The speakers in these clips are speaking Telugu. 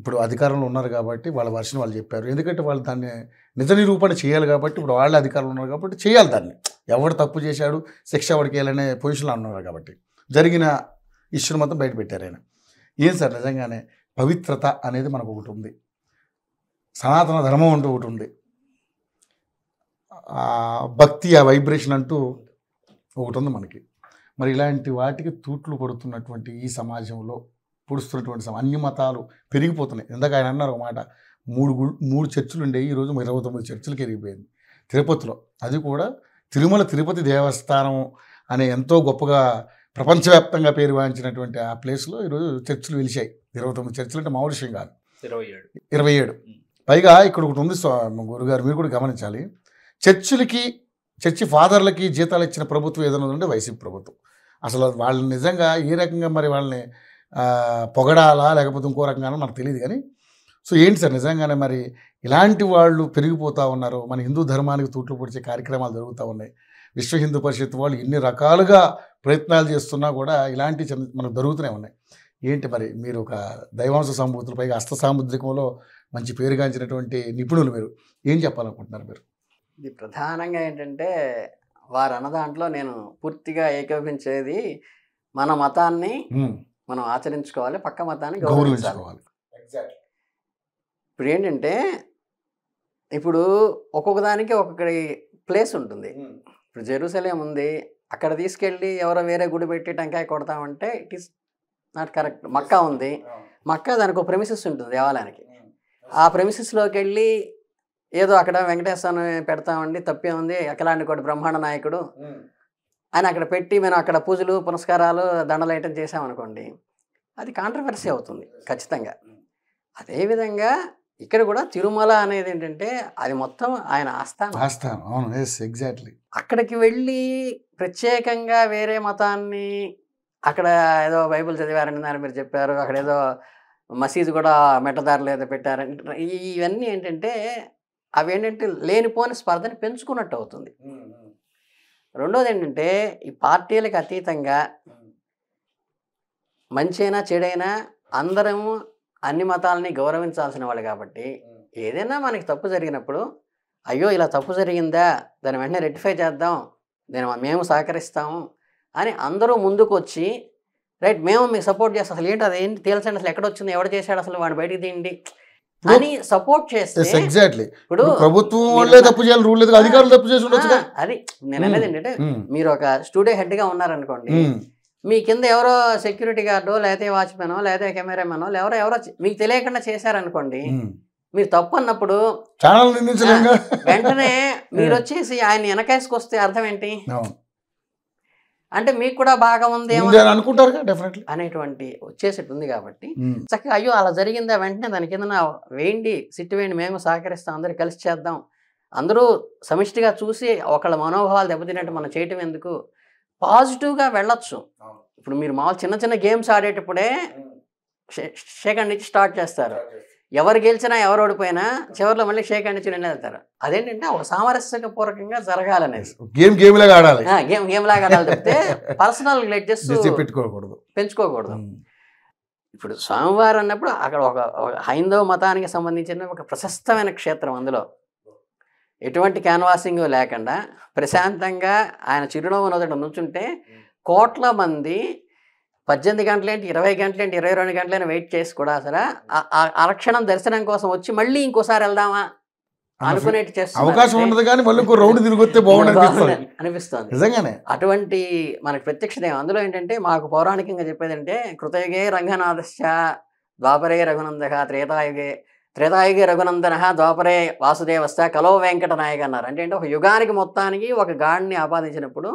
ఇప్పుడు అధికారంలో ఉన్నారు కాబట్టి వాళ్ళ వర్షన్ వాళ్ళు చెప్పారు. ఎందుకంటే వాళ్ళు దాన్ని నిజ నిరూపణ చేయాలి కాబట్టి ఇప్పుడు వాళ్ళే అధికారంలో ఉన్నారు కాబట్టి చేయాలి దాన్ని. ఎవడు తప్పు చేశాడు శిక్ష ఎవరికి వేయాలనే పొజిషన్లో ఉన్నారు కాబట్టి. జరిగిన ఇష్యూని మొత్తం బయట పెట్టారు ఆయన. ఏం సార్ నిజంగానే పవిత్రత అనేది మనకు ఒకటి ఉంది. సనాతన ధర్మం అంటూ ఒకటి ఉంది. భక్తి ఆ వైబ్రేషన్ అంటూ ఒకటి ఉంది మనకి. మరి ఇలాంటి వాటికి తూట్లు పడుతున్నటువంటి ఈ సమాజంలో పొడుస్తున్నటువంటి సమ- అన్ని మతాలు పెరిగిపోతున్నాయి. ఇందాక ఆయన అన్నారు ఒక మాట మూడు మూడు చర్చిలు ఉండేవి ఈరోజు ఇరవై తొమ్మిది చర్చిలకి ఎరిగిపోయింది తిరుపతిలో. అది కూడా తిరుమల తిరుపతి దేవస్థానం అనే ఎంతో గొప్పగా ప్రపంచవ్యాప్తంగా పేరువాంచినటువంటి ఆ ప్లేస్లో ఈరోజు చర్చిలు వెలిశాయి. ఇరవై తొమ్మిది చర్చిలు అంటే మామూలు విషయం కాదు. ఇరవై ఏడు. ఇరవై ఏడు. పైగా ఇక్కడ ఒకటి ఉంది గురుగారు మీరు కూడా గమనించాలి. చర్చిలకి చర్చి ఫాదర్లకి జీతాలు ఇచ్చిన ప్రభుత్వం ఏదైనా ఉందంటే వైసీపీ ప్రభుత్వం. అసలు వాళ్ళని నిజంగా ఏ రకంగా మరి వాళ్ళని పొగడాలా లేకపోతే ఇంకో రకంగా మనకు తెలియదు కానీ సో ఏంటి సార్ నిజంగానే మరి ఇలాంటి వాళ్ళు పెరిగిపోతూ ఉన్నారు. మన హిందూ ధర్మానికి తూట్లు పొడిచే కార్యక్రమాలు జరుగుతూ ఉన్నాయి. విశ్వ హిందూ పరిషత్ వాళ్ళు ఎన్ని రకాలుగా ప్రయత్నాలు చేస్తున్నా కూడా ఇలాంటి చిన్న మనకు జరుగుతూనే ఉన్నాయి. ఏంటి మరి మీరు ఒక దైవాంశ సంభూతులు పైగా హస్త సాముద్రికంలో మంచి పేరుగాంచినటువంటి నిపుణులు మీరు. ఏం చెప్పాలనుకుంటున్నారు మీరు? ఇది ప్రధానంగా ఏంటంటే వారు అన్న దాంట్లో నేను పూర్తిగా ఏకోపించేది మన మతాన్ని మనం ఆచరించుకోవాలి పక్క మతాన్ని గౌరవించాలి. గౌరవించుకోవాలి. ఇప్పుడు ఏంటంటే ఇప్పుడు ఒక్కొక్క దానికి ఒక్కొక్కటి ప్లేస్ ఉంటుంది. ఇప్పుడు జెరూసలేం ఉంది అక్కడ తీసుకెళ్ళి ఎవరో వేరే గుడి పెట్టి టెంకాయ కొడతామంటే it is not correct Mecca ఉంది. మక్కా దానికి ఒక ప్రెమిసెస్ ఉంటుంది దేవాలయానికి. ఆ ప్రెమిసెస్లోకి వెళ్ళి ఏదో అక్కడ వెంకటేశ్వరం పెడతామండి తప్పే ఉంది అఖిలాంటి కోటి బ్రహ్మాండ నాయకుడు. అని అక్కడ పెట్టి మేము అక్కడ పూజలు పునస్కారాలు దండలేయటం చేసామనుకోండి అది కాంట్రవర్సీ అవుతుంది ఖచ్చితంగా. అదేవిధంగా ఇక్కడ కూడా తిరుమల అనేది ఏంటంటే అది మొత్తం ఆయన ఆస్థానం. ఆస్థానం. అవును. ఎస్ ఎగ్జాక్ట్లీ అక్కడికి వెళ్ళి ప్రత్యేకంగా వేరే మతాన్ని అక్కడ ఏదో బైబిల్ చదివారని దాన్ని మీరు చెప్పారు అక్కడ ఏదో మసీదు కూడా మెట్టదారులు ఏదో పెట్టారని ఇవన్నీ ఏంటంటే అవి ఏంటంటే లేనిపోని స్పర్ధని పెంచుకున్నట్టు అవుతుంది. రెండోది ఏంటంటే ఈ పార్టీలకు అతీతంగా మంచైనా చెడైనా అందరము అన్ని మతాలని గౌరవించాల్సిన వాళ్ళు కాబట్టి ఏదైనా మనకి తప్పు జరిగినప్పుడు అయ్యో ఇలా తప్పు జరిగిందా? దాన్ని వెంటనే రెక్టిఫై చేద్దాం. దాన్ని మేము సహకరిస్తాము అని అందరూ ముందుకు వచ్చి రైట్ మేము మీకు సపోర్ట్ చేస్తాం. అసలు ఏంటి అదేంటి తేల్చండి అసలు ఎక్కడ వచ్చింది ఎవడు చేశాడు అసలు వాడు బయటికి తీయండి. అని సపోర్ట్ చేస్తే ఎగ్జాక్ట్లీ ఇప్పుడు ప్రభుత్వం వాళ్ళే తప్పు చేయాలి రూల్ లేదు అధికారులు తప్పు చేసి ఉండొచ్చుగా. ఆ, అది నేను అనేది ఏంటంటే ఉమ్, మీరు ఒక స్టూడియో హెడ్గా ఉన్నారనుకోండి ఉమ్, మీ కింద ఎవరో సెక్యూరిటీ గార్డో లేకపోతే వాచ్మెనో లేకపోతే కెమెరామెనో ఎవరో ఎవరో మీకు తెలియకుండా చేశారనుకోండి. మీరు తప్పు అన్నప్పుడు వెంటనే మీరు వచ్చేసి ఆయన వెనకేసుకొస్తే అర్థం ఏంటి? అంటే మీకు కూడా బాగా ఉంది అని అనుకుంటారుగా డెఫినెట్లీ అనేటువంటి వచ్చేసేట్టు ఉంది కాబట్టి. చక్కగా అయ్యో అలా జరిగిందా? వెంటనే దాని కింద వేయండి సిట్టు వేయండి మేము సహకరిస్తాం అందరూ కలిసి చేద్దాం. అందరూ సమిష్టిగా చూసి ఒకళ్ళ మనోభావాలు దెబ్బతిన్నట్టు మనం చేయటం ఎందుకు? పాజిటివ్గా వెళ్ళొచ్చు. ఇప్పుడు మీరు మామూలు చిన్న చిన్న గేమ్స్ ఆడేటప్పుడే షేక్ అండ్ ఇచ్చి స్టార్ట్ చేస్తారు. ఎవరు గెలిచినా ఎవరు ఓడిపోయినా చివరిలో మళ్ళీ షేక్ అండ్ ఇచ్చి వెళ్తారు. అదేంటంటే ఒక సామరస్యక పూర్వకంగా జరగాలనేది. గేమ్ గేమ్ లాగా ఆడాలి. గేమ్ గేమ్ లాగా ఆడాలి తప్పితే పర్సనల్ గ్లెడ్జెస్ పెట్టుకోకూడదు. పెంచుకోకూడదు. ఇప్పుడు స్వామివారు అన్నప్పుడు అక్కడ ఒక ఒక హైందవ మతానికి సంబంధించిన ఒక ప్రశస్తమైన క్షేత్రం అందులో. ఎటువంటి క్యాన్వాసింగ్ లేకుండా ప్రశాంతంగా ఆయన చిరునవ్వు నొదట నుంచుంటే కోట్ల మంది పద్దెనిమిది గంటలేంటి ఇరవై గంటలేంటి ఇరవై రెండు గంటలైనా వెయిట్ చేసి కూడా అసలు ఆ- క్షణం దర్శనం కోసం వచ్చి మళ్ళీ ఇంకోసారి వెళ్దామా అనుకునేట్టు చేస్తున్నారు. అవకాశం ఉండదు కానీ మళ్ళీ ఇంకో రౌండ్ తిరిగి వస్తే బాగుండు అనిపిస్తుంది. నిజంగానే. అటువంటి మనకి ప్రత్యక్ష దైవం అందులో ఏంటంటే మాకు పౌరాణికంగా చెప్పేదంటే కృతయుగే రంగనాథశ్చ ద్వాపరే రఘునందక త్రేతాయుగే త్రేతాయుగే రఘునందన ద్వాపరే వాసుదేవస్థ కలో వెంకట నాయక అన్నారు. అంటే ఏంటి? ఒక యుగానికి మొత్తానికి ఒక గాడిని ఆపాదించినప్పుడు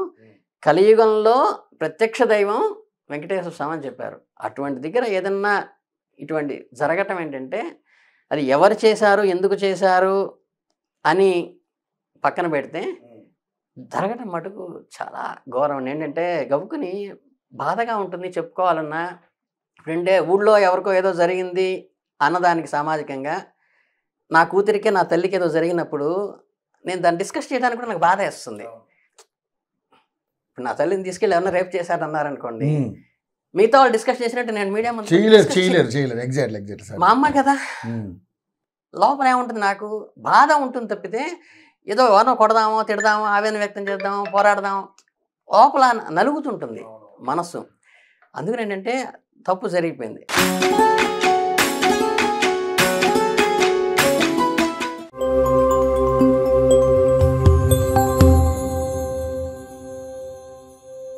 కలియుగంలో ప్రత్యక్ష దైవం వెంకటేశ్వర స్వామి అని చెప్పారు. అటువంటి దగ్గర ఏదన్నా ఇటువంటి జరగటం ఏంటంటే అది ఎవరు చేశారు ఎందుకు చేశారు అని పక్కన పెడితే జరగటం మటుకు చాలా ఘోరం. ఏంటంటే గబుకుని బాధగా ఉంటుంది చెప్పుకోవాలన్నా. ఇప్పుడంటే ఊళ్ళో ఎవరికో ఏదో జరిగింది అన్నదానికి సామాజికంగా నా కూతురికే నా తల్లికి ఏదో జరిగినప్పుడు నేను దాన్ని డిస్కస్ చేయడానికి కూడా నాకు బాధ వేస్తుంది ఇప్పుడు నా తల్లిని తీసుకెళ్ళి ఎవరైనా రేపు చేశారన్నారనుకోండి మిగతా వాళ్ళు డిస్కస్ చేసినట్టు నేను మీడియా ముందు చేయలేరు discuss చేయలేరు చేయలేరు. ఎగ్జాక్ట్లీ ఎగ్జాక్ట్లీ చేయను. మా అమ్మ కదా. లోపల ఏముంటుంది నాకు? బాధ ఉంటుంది తప్పితే ఏదో ఎవరినో కొడదామో తిడదామో ఆవేదన వ్యక్తం చేద్దామో పోరాడదాం లోపల నలుగుతుంటుంది మనస్సు అందుకని ఏంటంటే తప్పు జరిగిపోయింది.